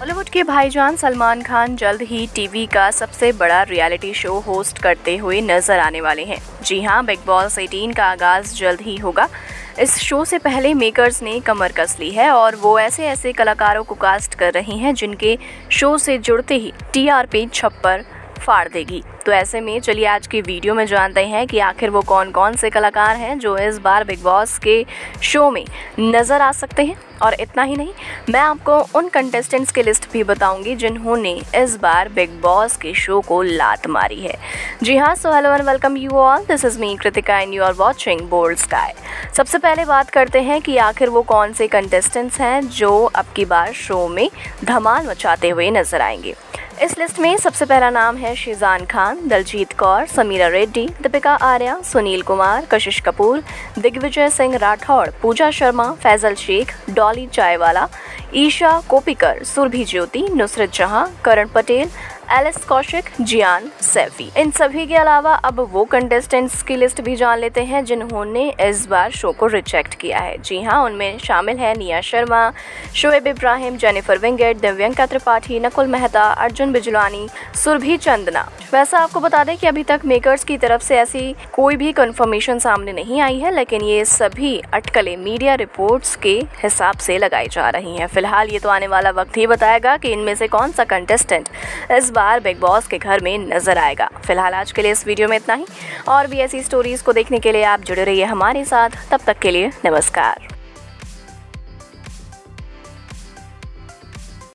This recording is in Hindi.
के भाईजान सलमान खान जल्द ही टीवी का सबसे बड़ा रियलिटी शो होस्ट करते हुए नज़र आने वाले हैं। जी हाँ बिग बॉस 18 का आगाज़ जल्द ही होगा। इस शो से पहले मेकर्स ने कमर कस ली है और वो ऐसे ऐसे कलाकारों को कास्ट कर रहे हैं जिनके शो से जुड़ते ही टीआरपी छप्पर फाड़ देगी। तो ऐसे में चलिए आज की वीडियो में जानते हैं कि आखिर वो कौन कौन से कलाकार हैं जो इस बार बिग बॉस के शो में नज़र आ सकते हैं। और इतना ही नहीं, मैं आपको उन कंटेस्टेंट्स की लिस्ट भी बताऊँगी जिन्होंने इस बार बिग बॉस के शो को लात मारी है। जी हाँ so hello and welcome you all this is me Kritika and you are watching Boldsky सबसे पहले बात करते हैं कि आखिर वो कौन से कंटेस्टेंट्स हैं जो अब की बार शो में धमाल मचाते हुए नज़र आएँगे। इस लिस्ट में सबसे पहला नाम है शिजान खान दलजीत कौर, समीरा रेड्डी, दीपिका आर्या, सुनील कुमार, कशिश कपूर, दिग्विजय सिंह राठौड़ पूजा शर्मा, फैजल शेख, डॉली चायवाला, ईशा कोपिकर, सुरभि ज्योति, नुसरत जहाँ, करण पटेल एलिस कौशिक, जियान सैफी। इन सभी के अलावा अब वो कंटेस्टेंट्स की लिस्ट भी जान लेते हैं, जिन्होंने इस बार शो को रिजेक्ट किया है। जी हाँ उनमें शामिल है निया शर्मा, शोएब इब्राहिम, जेनिफर विंगेट, दिव्यंका त्रिपाठी, नकुल मेहता, अर्जुन बिजलानी, सुरभि चंदना। वैसा आपको बता दें कि अभी तक मेकर्स की तरफ़ से ऐसी कोई भी कंफर्मेशन सामने नहीं आई है, लेकिन ये सभी अटकलें मीडिया रिपोर्ट्स के हिसाब से लगाई जा रही हैं। फ़िलहाल ये तो आने वाला वक्त ही बताएगा कि इनमें से कौन सा कंटेस्टेंट इस बार बिग बॉस के घर में नज़र आएगा। फ़िलहाल आज के लिए इस वीडियो में इतना ही। और भी ऐसी स्टोरीज को देखने के लिए आप जुड़े रहिए हमारे साथ। तब तक के लिए नमस्कार।